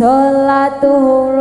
Salatullah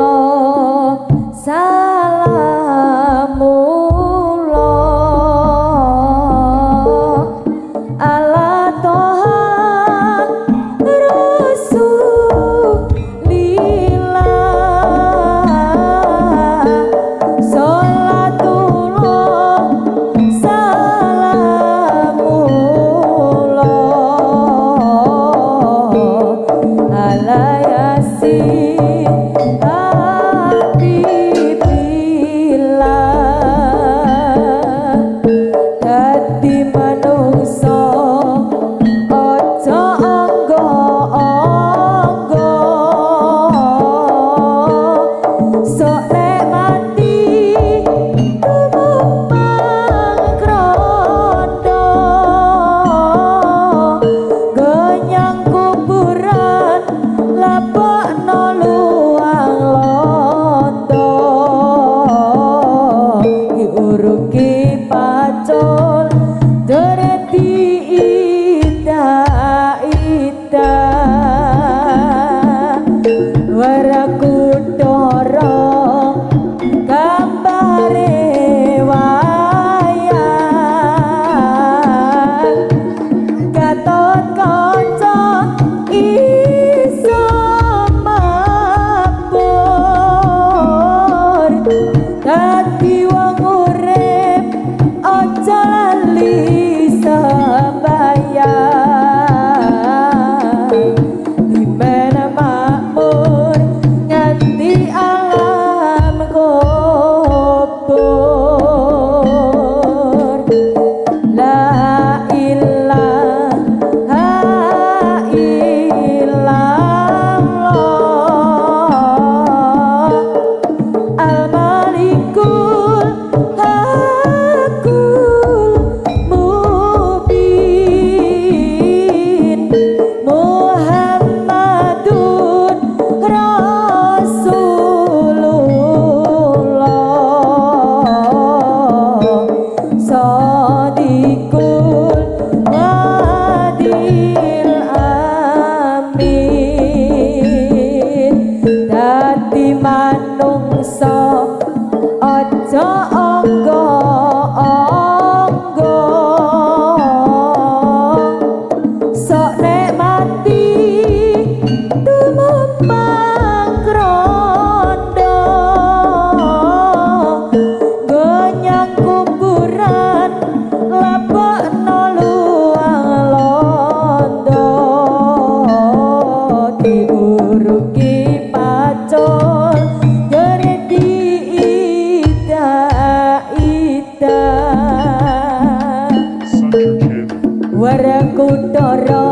Warakutara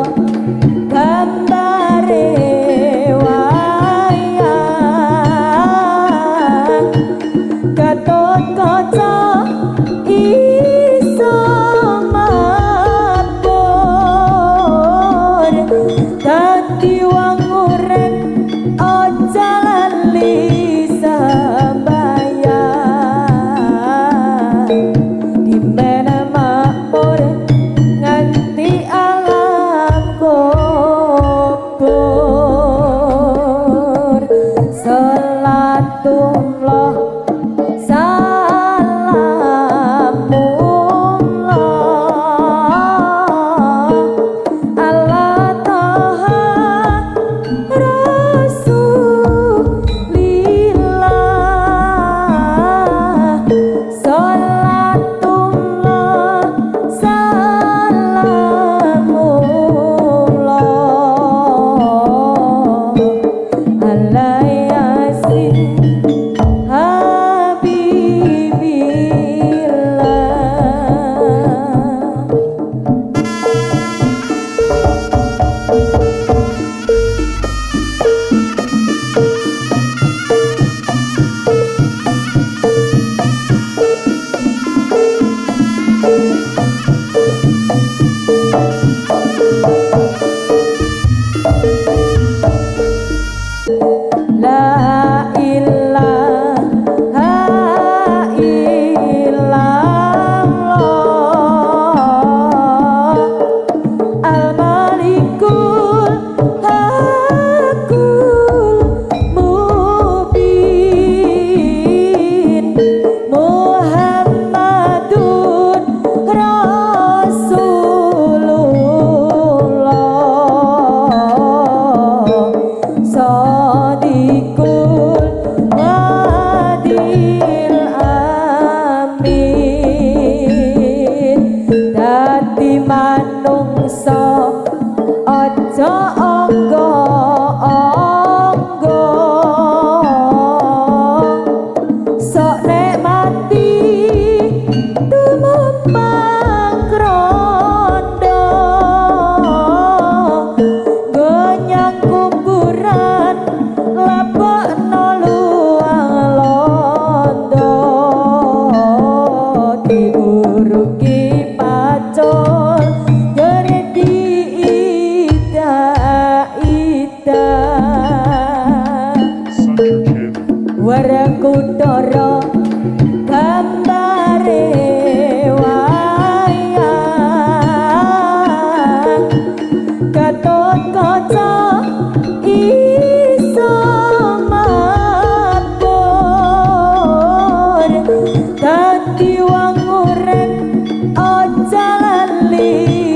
me.